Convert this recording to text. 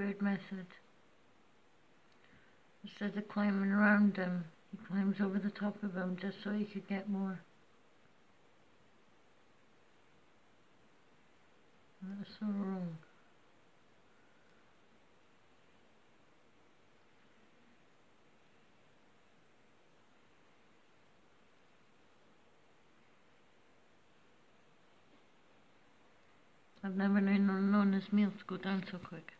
Weird method. Instead of climbing around them, he climbs over the top of them just so he could get more. That's so wrong. I've never known, known this meal to go down so quick.